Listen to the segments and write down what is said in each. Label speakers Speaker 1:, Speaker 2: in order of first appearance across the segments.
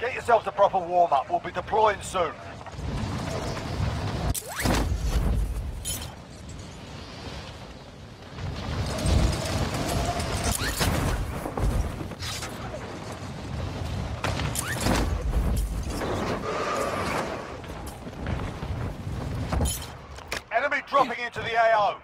Speaker 1: Get yourselves a proper warm-up. We'll be deploying soon. Enemy dropping into the AO.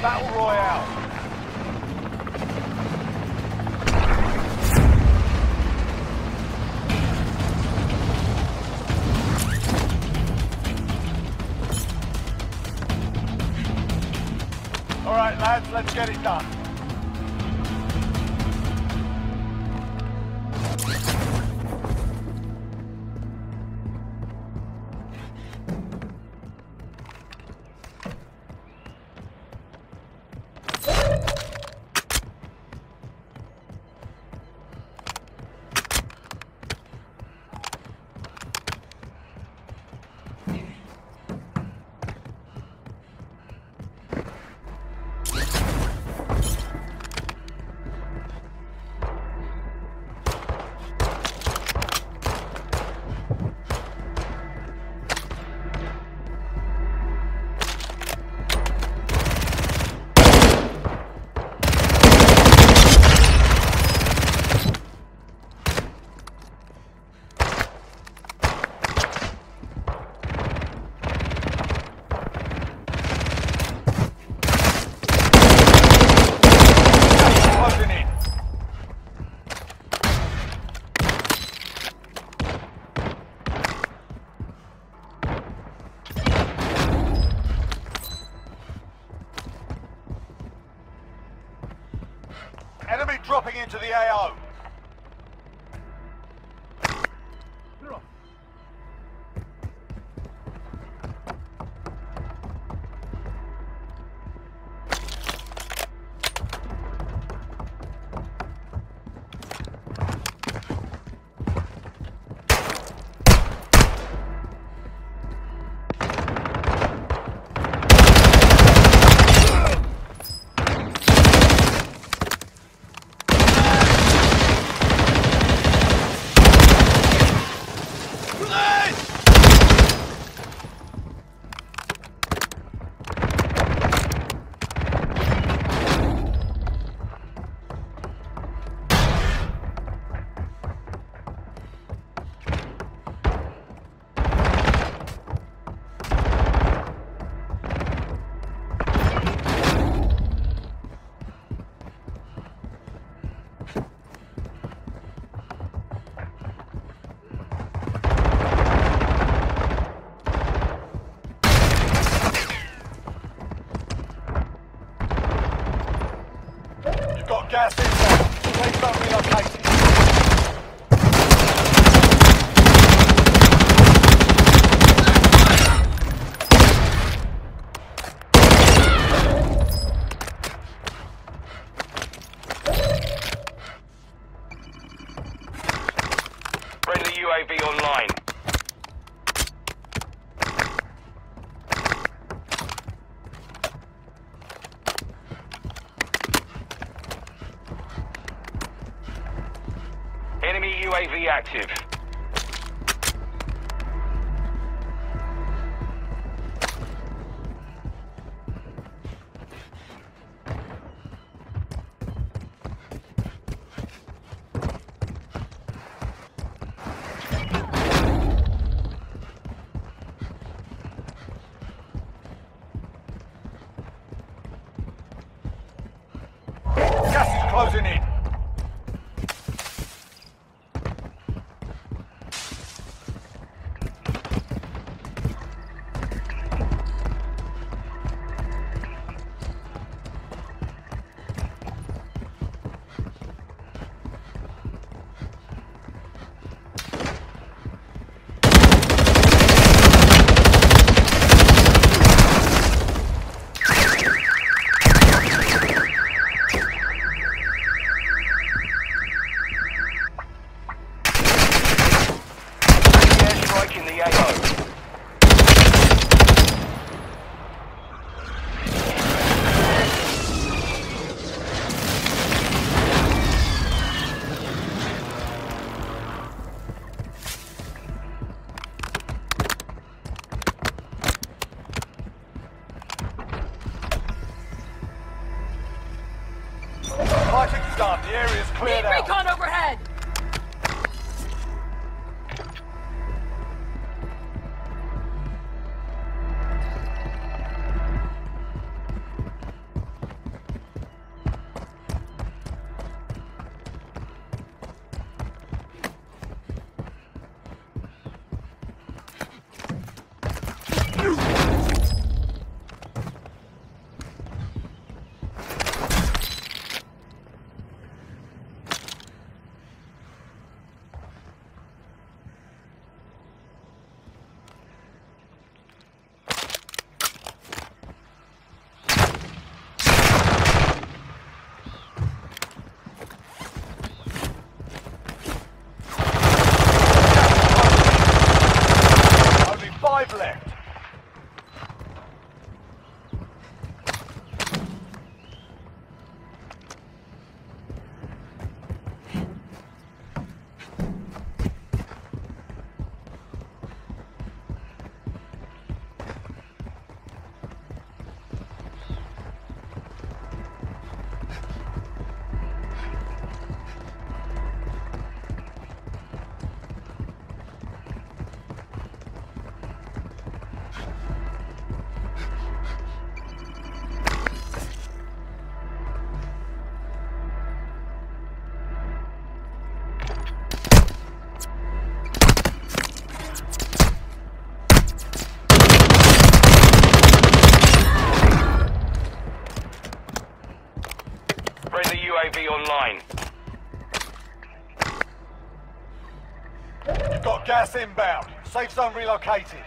Speaker 1: Battle Royale. All right, lads, let's get it done. Gas inbound. Please don't relocate
Speaker 2: UAV active. Striking the AO. Online.
Speaker 1: You've got gas inbound. Safe zone relocated.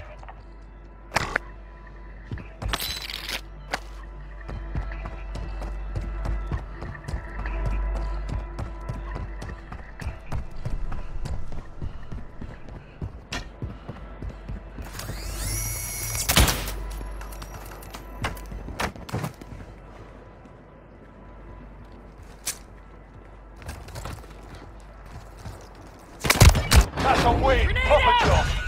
Speaker 1: That's a
Speaker 3: out!
Speaker 1: job.